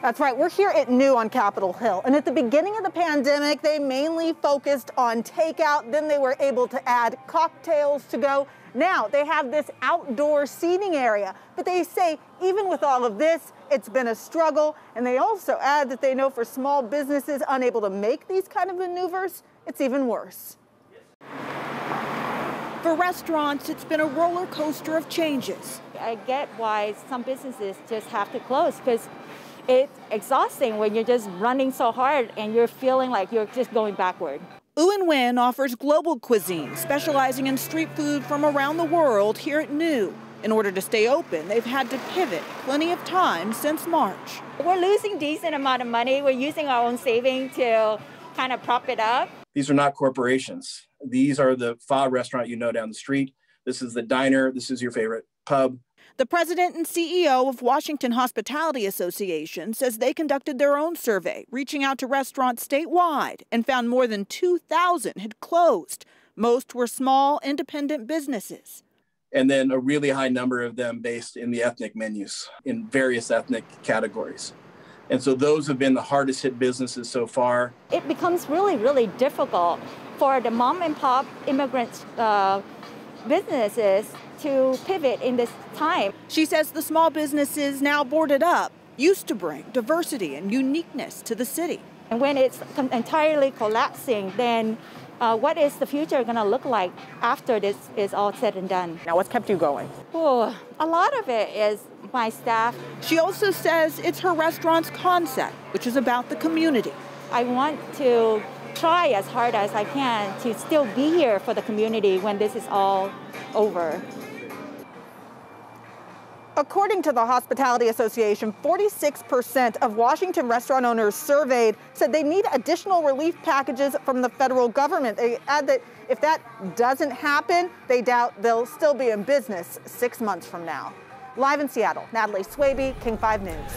That's right. We're here at Nue on Capitol Hill. And at the beginning of the pandemic, they mainly focused on takeout. Then they were able to add cocktails to go. Now they have this outdoor seating area. But they say even with all of this, it's been a struggle. And they also add that they know for small businesses unable to make these kind of maneuvers, it's even worse. For restaurants, it's been a roller coaster of changes. I get why some businesses just have to close because it's exhausting when you're just running so hard and you're feeling like you're just going backward. U Win offers global cuisine, specializing in street food from around the world here at Nue. In order to stay open, they've had to pivot plenty of times since March. We're losing decent amount of money. We're using our own saving to kind of prop it up. These are not corporations. These are the pho restaurant you know down the street. This is the diner. This is your favorite pub. The president and CEO of Washington Hospitality Association says they conducted their own survey, reaching out to restaurants statewide, and found more than 2,000 had closed. Most were small, independent businesses. And then a really high number of them based in the ethnic menus in various ethnic categories. And so those have been the hardest hit businesses so far. It becomes really, really difficult for the mom and pop immigrant uh, businesses to pivot in this time. She says the small businesses now boarded up used to bring diversity and uniqueness to the city. And when it's entirely collapsing, then uh, what is the future going to look like after this is all said and done? Now, what's kept you going? Oh, a lot of it is my staff. She also says it's her restaurant's concept, which is about the community. I want to try as hard as I can to still be here for the community when this is all over. According to the Hospitality Association, 46% of Washington restaurant owners surveyed said they need additional relief packages from the federal government. They add that if that doesn't happen, they doubt they'll still be in business six months from now. Live in Seattle, Natalie Swaby, King 5 News.